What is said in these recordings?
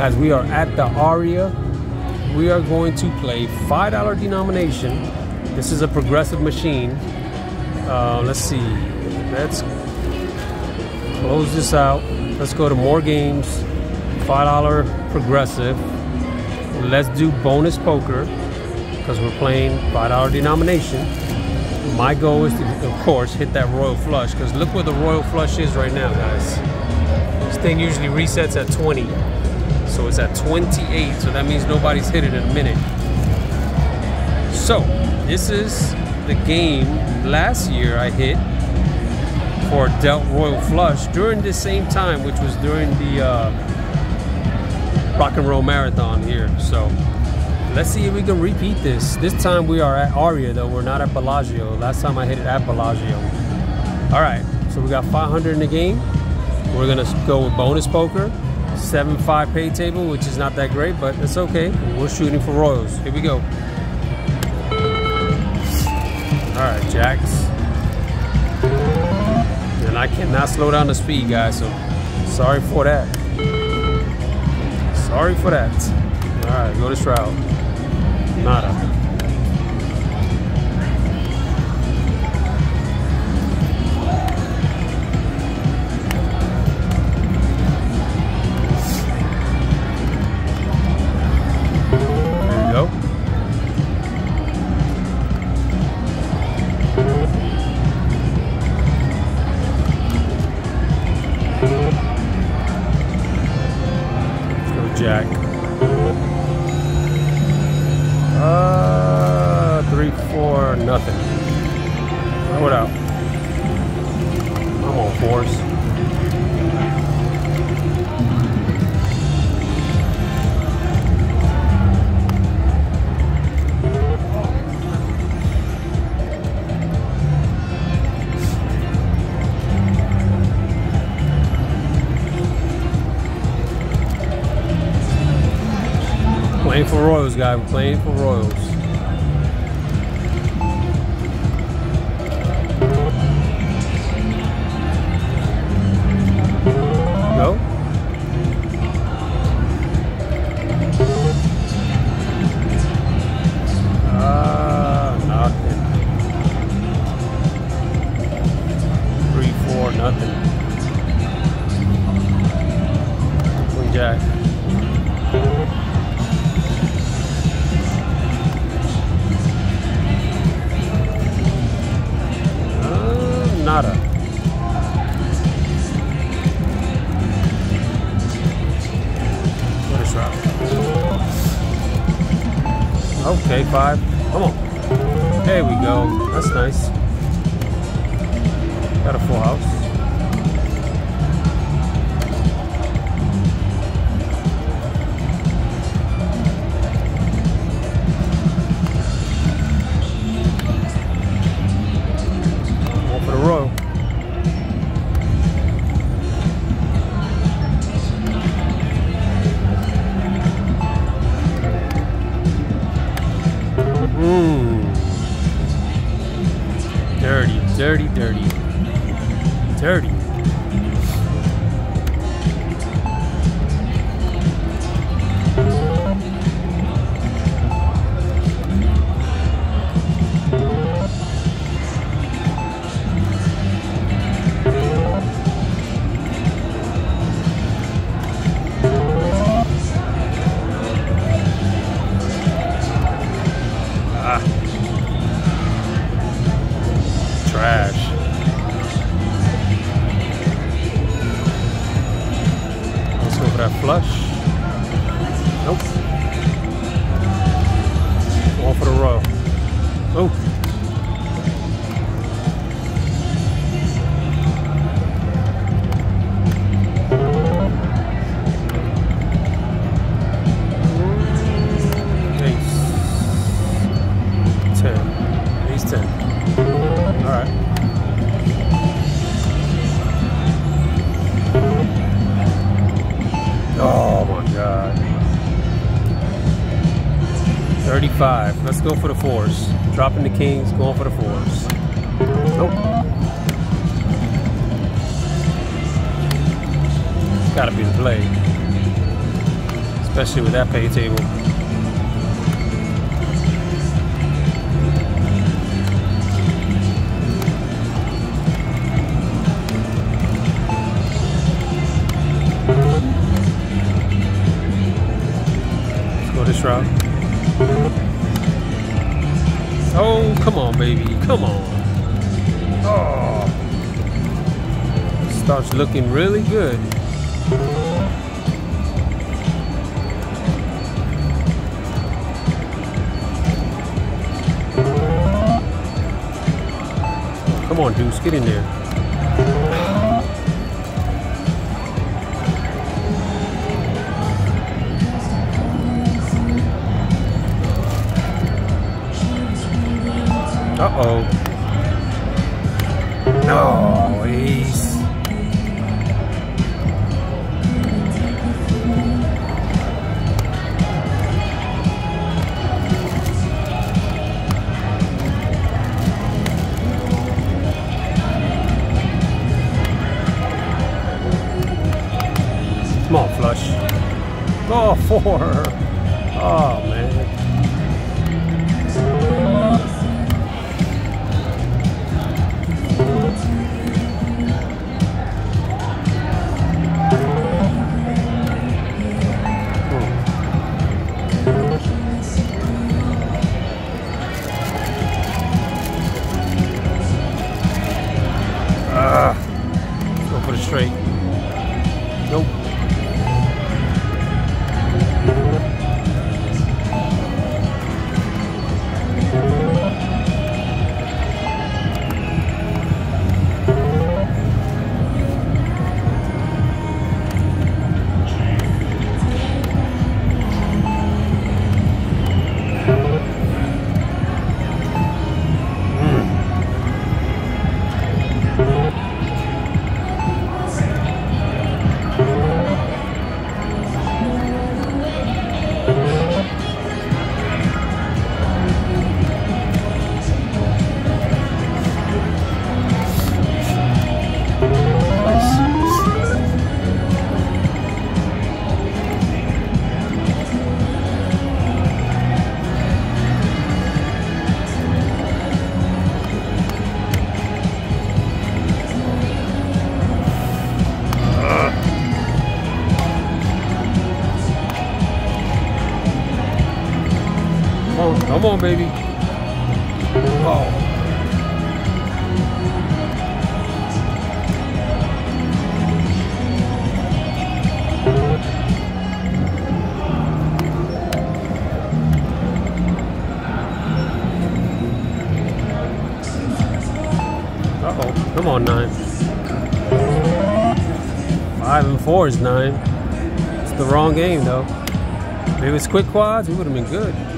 guys, we are at the Aria. We are going to play $5 denomination. This is a progressive machine. Uh, let's see. Let's close this out. Let's go to more games. $5 progressive. Let's do bonus poker because we're playing $5 denomination. My goal is to, of course, hit that royal flush because look where the royal flush is right now, guys. This thing usually resets at 20. So it's at 28, so that means nobody's hit it in a minute. So, this is the game last year I hit for dealt Royal Flush during the same time, which was during the uh, Rock and Roll Marathon here. So, let's see if we can repeat this. This time we are at Aria, though. We're not at Bellagio. Last time I hit it at Bellagio. All right, so we got 500 in the game. We're gonna go with bonus poker. 7-5 pay table, which is not that great, but it's okay. We're shooting for Royals. Here we go. All right, Jacks. And I cannot slow down the speed, guys, so sorry for that. Sorry for that. All right, go to Shroud. Nada. Royals, guy. We're playing for Royals. Nada. What? Okay, five. Come on. There we go. That's nice. Got a full house. Let's go for the fours. Dropping the kings, going for the fours. Nope. It's gotta be the play. Especially with that pay table. Let's go this route. Oh, come on, baby. Come on. Oh. Starts looking really good. Come on, Deuce, get in there. Uh-oh. No, ace. Come on, flush. Oh, four. Oh, Come on, baby. Oh. Uh-oh. Come on, nine. Five and four is nine. It's the wrong game, though. If it was quick quads, we would have been good.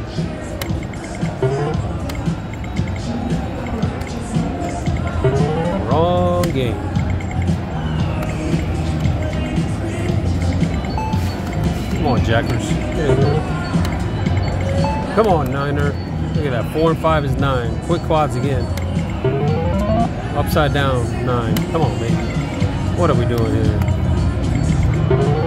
Jackers. Come on, Niner. Look at that. Four and five is nine. Quick quads again. Upside down, nine. Come on, baby. What are we doing here?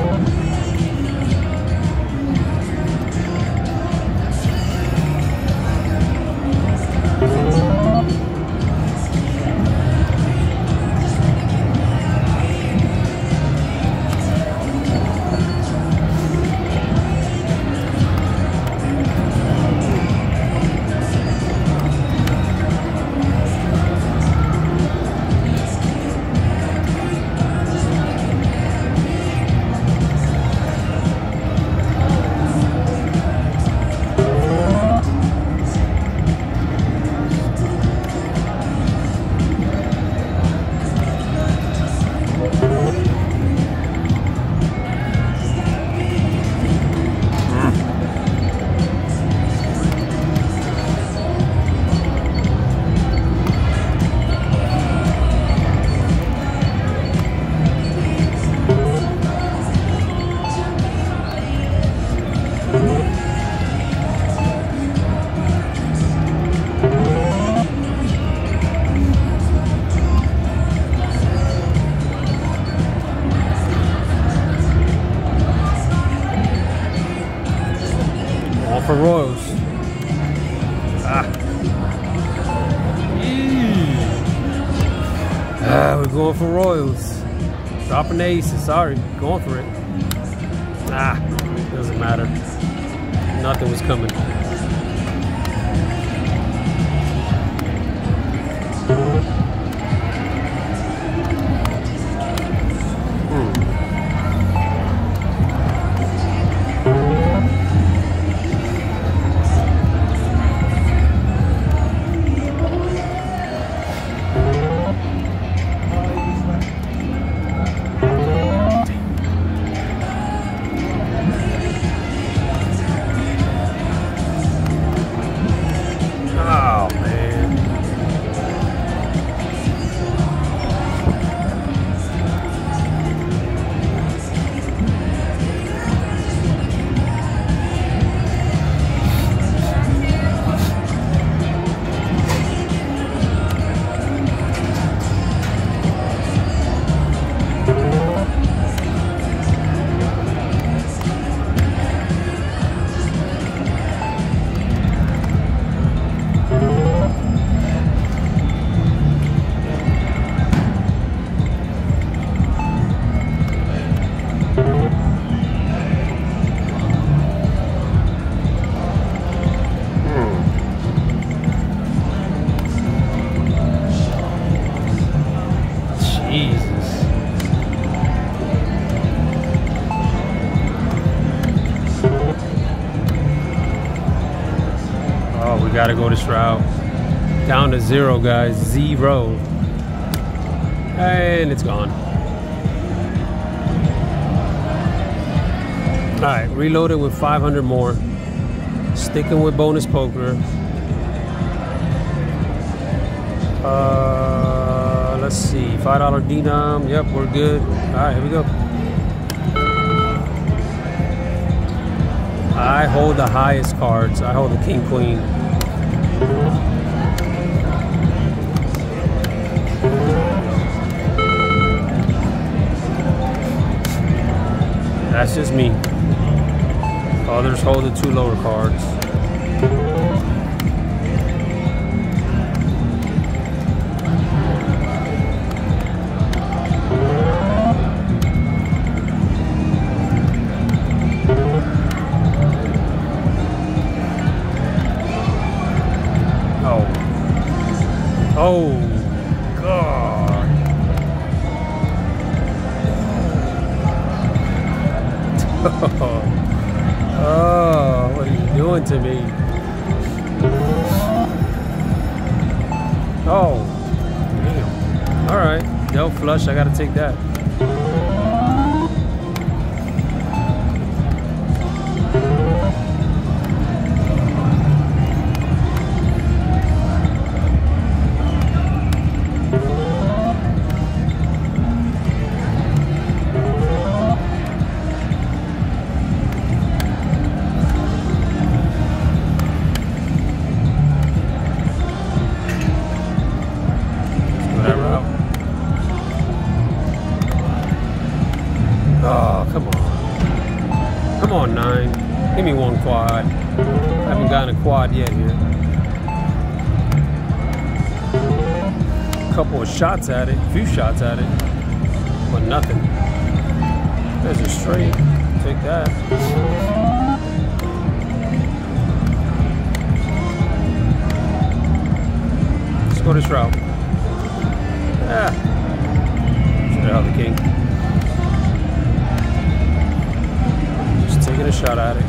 Ah, we're going for Royals. Dropping aces. Sorry, going for it. Ah, doesn't matter. Nothing was coming. Gotta go this route. Down to zero, guys. Zero. And it's gone. Alright, reloaded with 500 more. Sticking with bonus poker. Uh, let's see. Five dollar denom. Yep, we're good. All right, here we go. I hold the highest cards. I hold the king queen. That's just me. Others hold the two lower cards. Take that. Shots at it, a few shots at it, but nothing. There's a straight. Take that. Let's go this route. Yeah. Should have the king. Just taking a shot at it.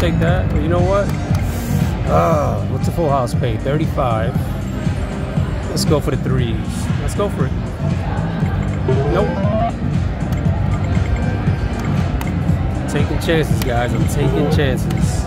Take that. But you know what? Uh, what's the full house pay? 35. Let's go for the threes. Let's go for it. Nope. Taking chances, guys. I'm taking chances.